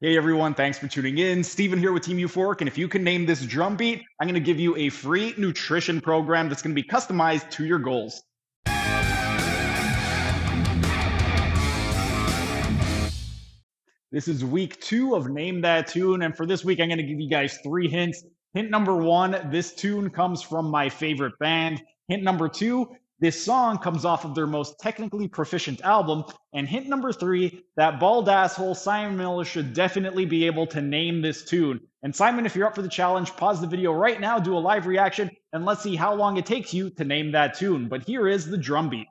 Hey everyone, thanks for tuning in. Steven here with Team Youphoric, and if you can name this drum beat, I'm going to give you a free nutrition program that's going to be customized to your goals. This is week two of Name That Tune, and for this week, I'm going to give you guys three hints. Hint number one, this tune comes from my favorite band. Hint number two, this song comes off of their most technically proficient album. And hint number three, that bald asshole Simon Miller should definitely be able to name this tune. And Simon, if you're up for the challenge, pause the video right now, do a live reaction, and let's see how long it takes you to name that tune. But here is the drum beat.